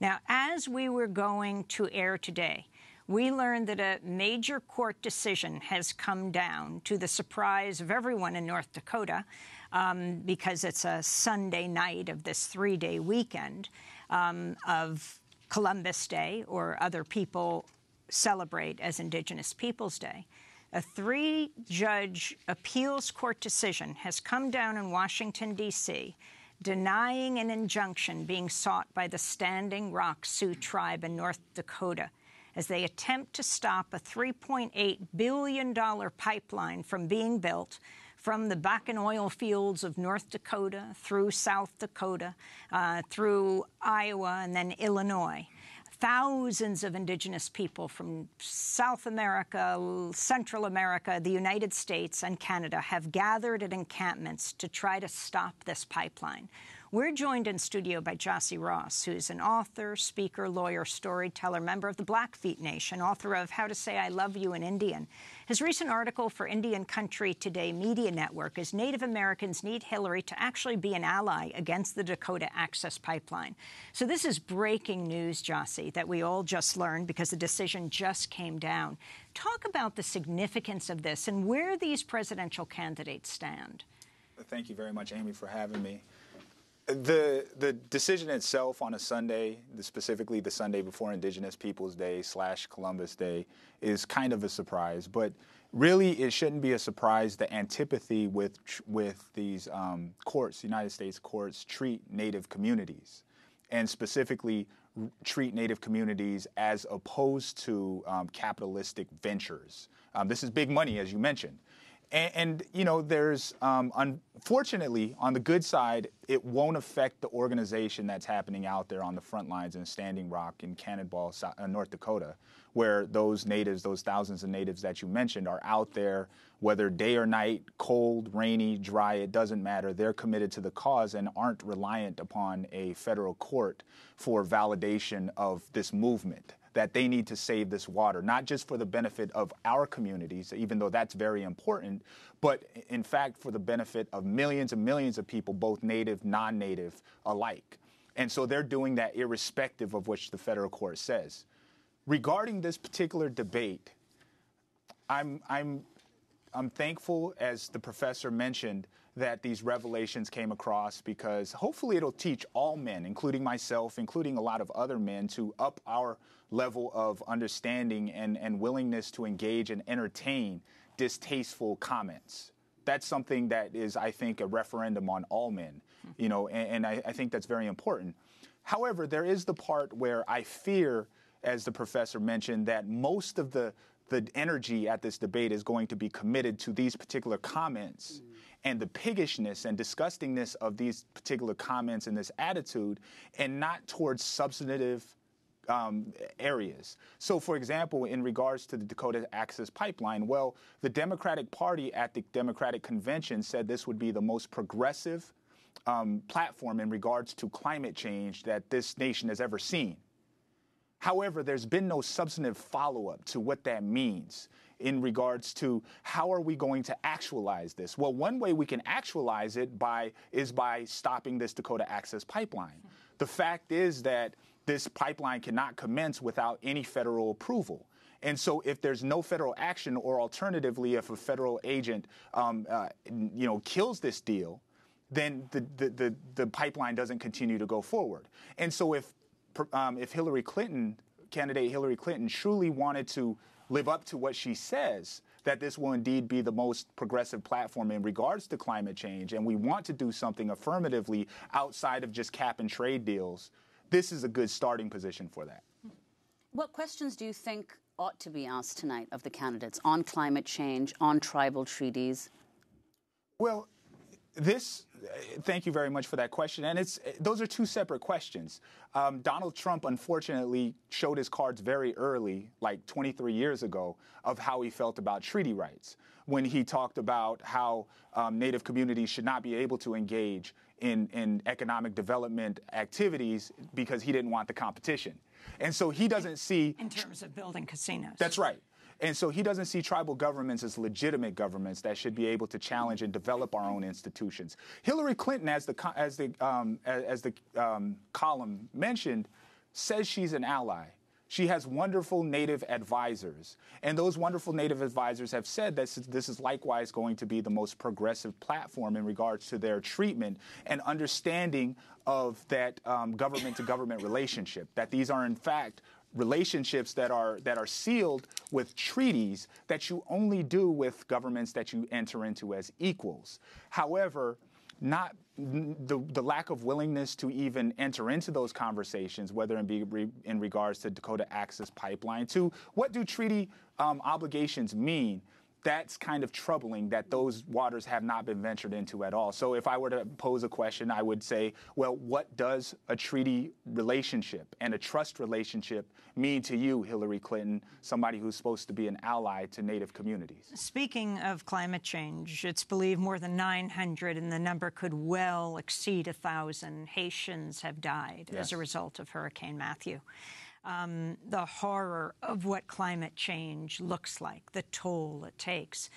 Now, as we were going to air today, we learned that a major court decision has come down to the surprise of everyone in North Dakota um, because it's a Sunday night of this three-day weekend um, of Columbus Day or other people celebrate as Indigenous Peoples Day. A three-judge appeals court decision has come down in Washington, D.C., denying an injunction being sought by the Standing Rock Sioux tribe in North Dakota as they attempt to stop a $3.8 billion pipeline from being built from the Bakken oil fields of North Dakota through South Dakota, uh, through Iowa, and then Illinois. Thousands of indigenous people from South America, Central America, the United States, and Canada have gathered at encampments to try to stop this pipeline. We're joined in studio by Gyasi Ross, who's an author, speaker, lawyer, storyteller, member of the Blackfeet Nation, author of How to Say I Love You in Indian. His recent article for Indian Country Today Media Network is Native Americans need Hillary to actually be an ally against the Dakota Access Pipeline. So this is breaking news, Gyasi, that we all just learned because the decision just came down. Talk about the significance of this and where these presidential candidates stand. Thank you very much, Amy, for having me. The the decision itself on a Sunday, specifically the Sunday before Indigenous Peoples Day slash Columbus Day, is kind of a surprise. But really, it shouldn't be a surprise. The antipathy with with these um, courts, United States courts, treat Native communities, and specifically treat Native communities as opposed to um, capitalistic ventures. Um, this is big money, as you mentioned. And, and, you know, there's um, unfortunately on the good side, it won't affect the organization that's happening out there on the front lines in Standing Rock in Cannonball, uh, North Dakota, where those natives, those thousands of natives that you mentioned, are out there, whether day or night, cold, rainy, dry, it doesn't matter. They're committed to the cause and aren't reliant upon a federal court for validation of this movement that they need to save this water, not just for the benefit of our communities, even though that's very important, but in fact for the benefit of millions and millions of people, both native, non native alike. And so they're doing that irrespective of which the federal court says. Regarding this particular debate, I'm, I'm, I'm thankful, as the professor mentioned, that these revelations came across because hopefully it'll teach all men, including myself, including a lot of other men, to up our level of understanding and, and willingness to engage and entertain distasteful comments. That's something that is, I think, a referendum on all men, you know, and, and I, I think that's very important. However, there is the part where I fear, as the professor mentioned, that most of the the energy at this debate is going to be committed to these particular comments mm. And the piggishness and disgustingness of these particular comments and this attitude, and not towards substantive um, areas. So, for example, in regards to the Dakota Access Pipeline, well, the Democratic Party at the Democratic Convention said this would be the most progressive um, platform in regards to climate change that this nation has ever seen. However, there's been no substantive follow up to what that means in regards to how are we going to actualize this? Well, one way we can actualize it by is by stopping this Dakota Access Pipeline. The fact is that this pipeline cannot commence without any federal approval. And so, if there's no federal action, or alternatively, if a federal agent, um, uh, you know, kills this deal, then the, the, the, the, pipeline doesn't continue to go forward. And so, if um, if Hillary Clinton, candidate Hillary Clinton, truly wanted to live up to what she says, that this will indeed be the most progressive platform in regards to climate change, and we want to do something affirmatively outside of just cap and trade deals this is a good starting position for that. What questions do you think ought to be asked tonight of the candidates on climate change, on tribal treaties? Well, this thank you very much for that question and it's those are two separate questions um, donald trump unfortunately showed his cards very early like 23 years ago of how he felt about treaty rights when he talked about how um, native communities should not be able to engage in, in economic development activities because he didn't want the competition. And so he doesn't see. In terms of building casinos. That's right. And so he doesn't see tribal governments as legitimate governments that should be able to challenge and develop our own institutions. Hillary Clinton, as the as the um, as the um, column mentioned, says she's an ally. She has wonderful Native advisors. And those wonderful Native advisors have said that this is likewise going to be the most progressive platform in regards to their treatment and understanding of that government to government relationship, that these are, in fact, relationships that are that are sealed with treaties that you only do with governments that you enter into as equals. However, not the, the lack of willingness to even enter into those conversations, whether it be in regards to Dakota Access Pipeline, to what do treaty um, obligations mean that's kind of troubling that those waters have not been ventured into at all. So if I were to pose a question, I would say, well, what does a treaty relationship and a trust relationship mean to you, Hillary Clinton, somebody who's supposed to be an ally to Native communities? Speaking of climate change, it's believed more than 900, and the number could well exceed 1,000 Haitians have died yes. as a result of Hurricane Matthew um, the horror of what climate change looks like, the toll it takes.